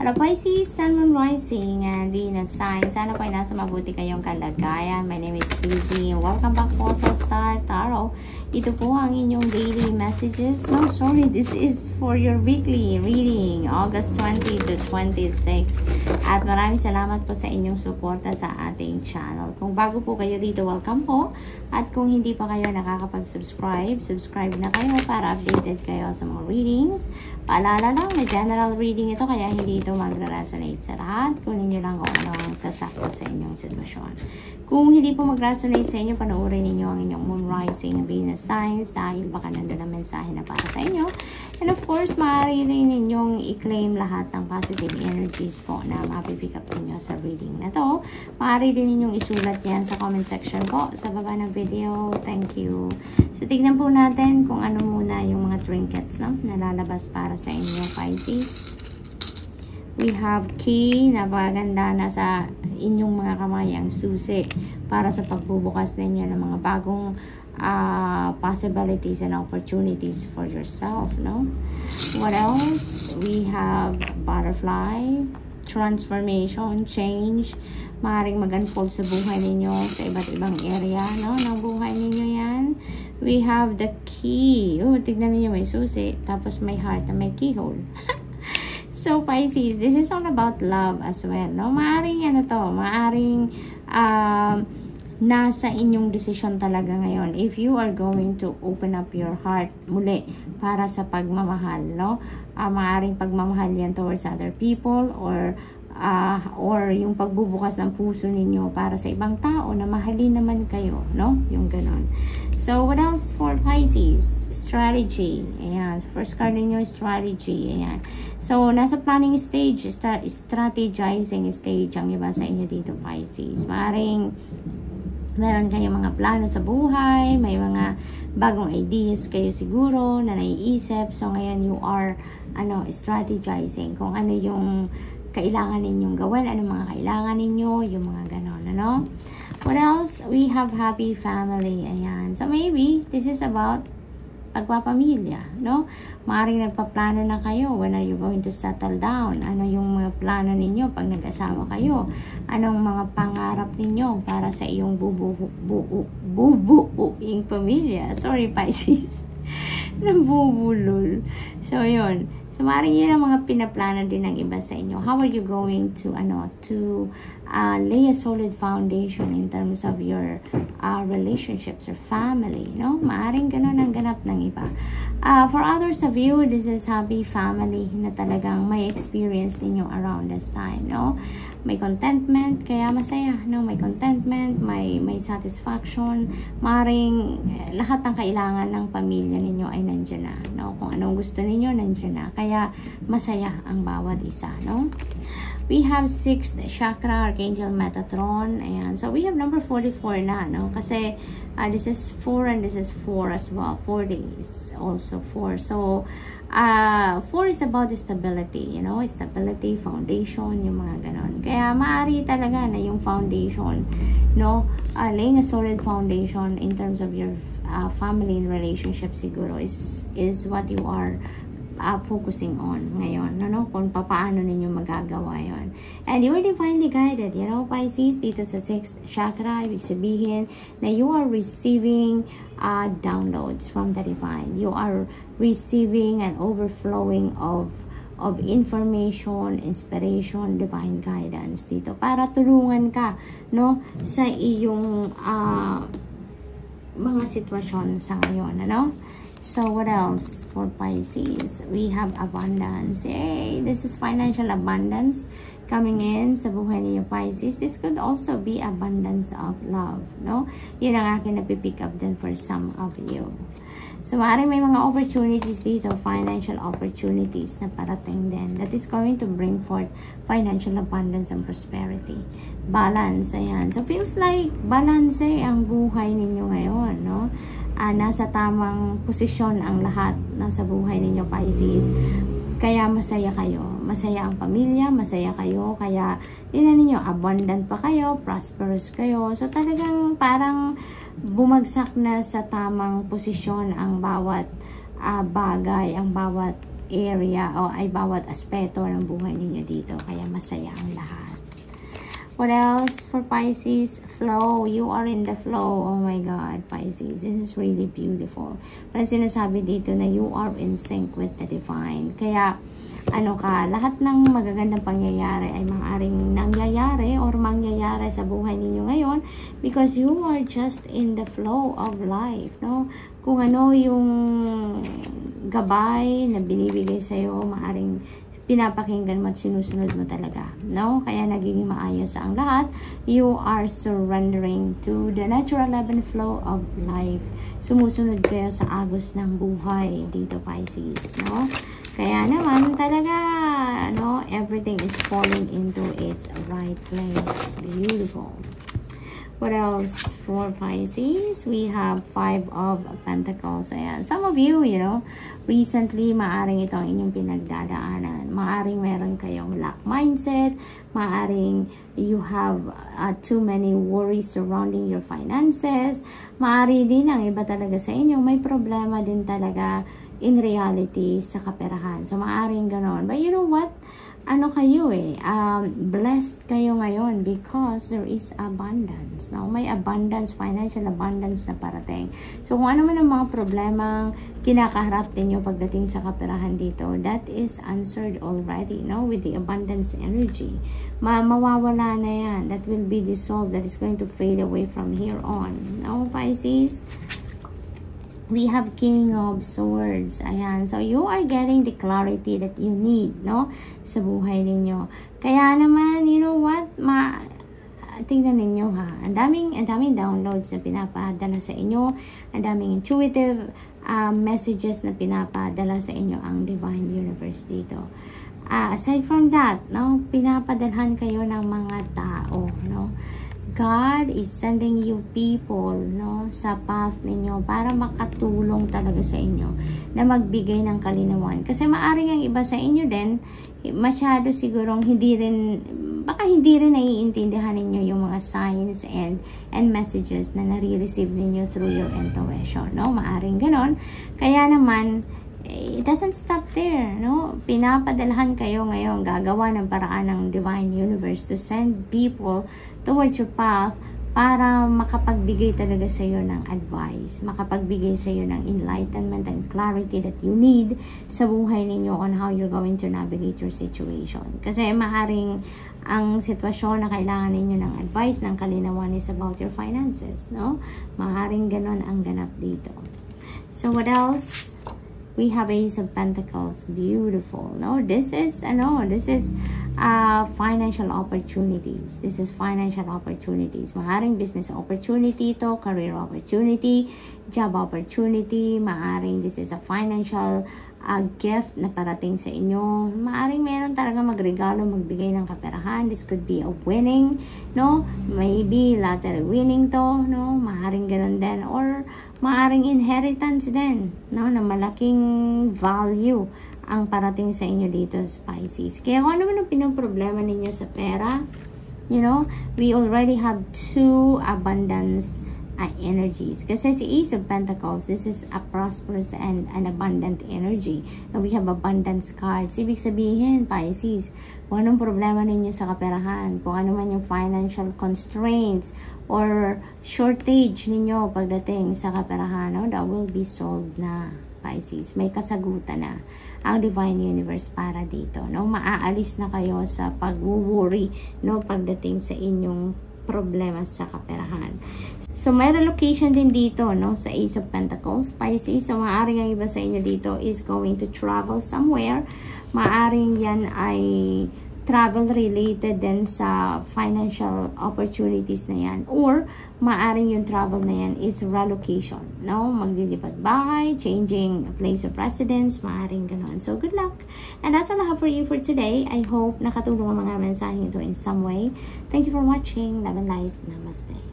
Hello Pisces, Sun, Moon, Rising, and Venus sign. Sana po ay nasa mabuti kayong kalagayan. My name is Suzy. Welcome back po sa Star Tarot. Ito po ang inyong daily messages. No, sorry, this is for your weekly reading, August 20 to 26. At maraming salamat po sa inyong suporta sa ating channel. Kung bago po kayo dito, welcome po. At kung hindi pa kayo nakakapag-subscribe, subscribe na kayo para updated kayo sa mga readings. Paalala lang, may general reading ito kaya hindi ito magre-resonate sa lahat. Kunin nyo lang kung ano ang sasakto sa inyong sitwasyon. Kung hindi po mag-resonate sa inyo, panoorin ninyo ang inyong moon rising and Venus signs dahil baka nandun ang mensahe na para sa inyo. And of course, maaari rin ninyong i-claim lahat ng positive energies po na mapipick up ninyo sa reading na to. Maaari din ninyong isulat yan sa comment section po sa baba ng video. Thank you. So, tignan po natin kung ano muna yung mga trinkets no, na lalabas para sa inyo, Pisces. We have key na maganda na sa inyong mga kamay ang susi para sa pagbubukas ninyo ng mga bagong uh, possibilities and opportunities for yourself, no? What else? We have butterfly, transformation, change, maaaring mag-unfold sa buhay ninyo sa iba't ibang area, no? Ng buhay ninyo yan. We have the key. Oh, tignan niyo may susi. Tapos may heart na may keyhole. so, Pisces, this is all about love as well, no? Maaring ano to, maaring um, nasa inyong desisyon talaga ngayon. If you are going to open up your heart muli para sa pagmamahal, no? Uh, maaring pagmamahal yan towards other people or uh, or yung pagbubukas ng puso ninyo para sa ibang tao na mahalin naman kayo, no? Yung ganon. So, what else for Pisces? Strategy. Ayan. First card ninyo, strategy. Ayan. So, nasa planning stage, strategizing stage ang iba sa inyo dito, Pisces. Maring meron kayong mga plano sa buhay, may mga bagong ideas kayo siguro na naiisip. So, ngayon you are ano, strategizing kung ano yung kailangan ninyong gawin, ano mga kailangan ninyo, yung mga ganon, ano? What else? We have happy family. Ayan. So, maybe, this is about pagpapamilya, no? Maaring nagpaplano na kayo, when are you going to settle down? Ano yung mga plano ninyo pag nag-asawa kayo? Anong mga pangarap ninyo para sa iyong bubuuing pamilya? Sorry, Pisces. Nabubulol. So, yun. So, maaaring yun ang mga pinaplano din ng iba sa inyo. How are you going to, ano, to uh, lay a solid foundation in terms of your uh, relationships or family, no? Maaaring ganun ang ganap ng iba. Uh, for others of you, this is happy family na talagang may experience ninyo around this time, no? May contentment, kaya masaya, no? May contentment, may, may satisfaction, maaaring eh, lahat ng kailangan ng pamilya ninyo ay nandiyan na, no? Kung anong gusto ninyo, nandiyan na. Kaya masaya ang bawat isa, no? We have 6th chakra, Archangel Metatron. Ayan. So, we have number 44 na, no? Kasi, uh, this is 4 and this is 4 as well. 40 is also 4. So, uh, 4 is about stability, you know? Stability, foundation, yung mga ganon. Kaya, maaari talaga na yung foundation, no? Uh, laying a solid foundation in terms of your uh, family and relationship siguro is, is what you are uh, focusing on ngayon, no, kung paano ninyo magagawa yon. And you are divinely guided, you know, Pisces, dito sa 6th chakra, ibig sabihin na you are receiving uh, downloads from the divine. You are receiving an overflowing of of information, inspiration, divine guidance dito para tulungan ka no sa iyong uh, mga sitwasyon sa ngayon ano So, what else for Pisces? We have abundance. Yay! This is financial abundance coming in sa buhay niyo, Pisces. This could also be abundance of love, no? Yun ang akin napipick up din for some of you. So, maaaring may mga opportunities dito, financial opportunities na parating din that is going to bring forth financial abundance and prosperity. Balance, ayan. So, feels like balance eh, ang buhay ninyo ngayon, no? Uh, nasa tamang posisyon ang lahat nasa buhay ninyo, Pisces. Kaya masaya kayo. Masaya ang pamilya, masaya kayo. Kaya, tinan ninyo, abundant pa kayo, prosperous kayo. So, talagang parang bumagsak na sa tamang posisyon ang bawat uh, bagay, ang bawat area o ay bawat aspeto ng buhay ninyo dito. Kaya masaya ang lahat. What else for Pisces? Flow. You are in the flow. Oh my God, Pisces. This is really beautiful. Parang sinasabi dito na you are in sync with the divine. Kaya, ano ka, lahat ng magagandang pangyayari ay maaaring nangyayari or mangyayari sa buhay ninyo ngayon because you are just in the flow of life, no? Kung ano yung gabay na binibigay sa'yo, maaaring pinapakinggan mo at sinusunod mo talaga, no? Kaya nagiging maayos ang lahat. You are surrendering to the natural ebb and flow of life. Sumusunod kayo sa agos ng buhay dito, Pisces, no? Kaya naman talaga, no, everything is falling into its right place. Beautiful. What else for Pisces? We have Five of Pentacles. Ayan. Some of you, you know, recently, maaring ito ang inyong pinagdadaanan. Maaring meron kayong lack mindset. Maaring you have uh, too many worries surrounding your finances. Maari din ang iba talaga sa inyo. May problema din talaga in reality sa kaperahan. So, maaaring ganon. But you know what? Ano kayo eh, um, blessed kayo ngayon because there is abundance. Now, may abundance, financial abundance na parating. So, kung ano man ang mga problemang kinakaharap ninyo pagdating sa kaperahan dito, that is answered already, no? With the abundance energy. Ma mawawala na yan. That will be dissolved. That is going to fade away from here on. No, Pisces? We have King of Swords. Ayan. So, you are getting the clarity that you need, no? Sa buhay ninyo. Kaya naman, you know what? Ma tingnan ninyo ha. Ang daming, ang daming downloads na pinapadala sa inyo. Ang daming intuitive uh, messages na pinapadala sa inyo ang Divine Universe dito. Uh, aside from that, no, pinapadalhan kayo ng mga tao, no? God is sending you people no sa path ninyo para makatulong talaga sa inyo na magbigay ng kalinawan. Kasi maaring ang iba sa inyo din masyado sigurong hindi rin baka hindi rin naiintindihan ninyo yung mga signs and and messages na nare-receive ninyo through your intuition no? Maaring ganon. Kaya naman it doesn't stop there, no? Pinapadalhan kayo ngayon, gagawa ng paraan ng Divine Universe to send people towards your path para makapagbigay talaga sa iyo ng advice, makapagbigay sa iyo ng enlightenment and clarity that you need sa buhay ninyo on how you're going to navigate your situation. Kasi maaaring ang sitwasyon na kailangan ninyo ng advice, ng kalinawan is about your finances, no? Maaaring ganon ang ganap dito. So, what else? We have ace of pentacles. Beautiful. No this is ano this is uh financial opportunities this is financial opportunities maaring business opportunity to career opportunity job opportunity maaring this is a financial uh, gift na parating sa inyo. Maaring meron talaga magregalo, magbigay ng kaperahan. This could be a winning, no? Maybe lottery winning to, no? Maaring ganun din. Or maaring inheritance din, no? Na malaking value ang parating sa inyo dito, Pisces. Kaya kung ano man ang pinoproblema ninyo sa pera, you know, we already have two abundance uh, energies. Kasi si Ace of Pentacles, this is a prosperous and an abundant energy. And we have abundance cards. Ibig sabihin, Pisces, kung anong problema ninyo sa kaperahan, kung ano man yung financial constraints or shortage ninyo pagdating sa kaperahan, no, that will be solved na. Pisces, may kasagutan na ang Divine Universe para dito. No? Maaalis na kayo sa pag-worry no? pagdating sa inyong problema sa kaperahan. So, may relocation din dito, no, sa Ace of Pentacles. Pisces, so maaaring ang iba sa inyo dito is going to travel somewhere. Maaring yan ay travel related din sa financial opportunities na yan. Or, maaring yung travel na yan is relocation. No? Maglilipat bahay, changing place of residence, maaring ganun. So, good luck. And that's all I have for you for today. I hope nakatulong ang mga mensahe ito in some way. Thank you for watching. Love and light. Namaste.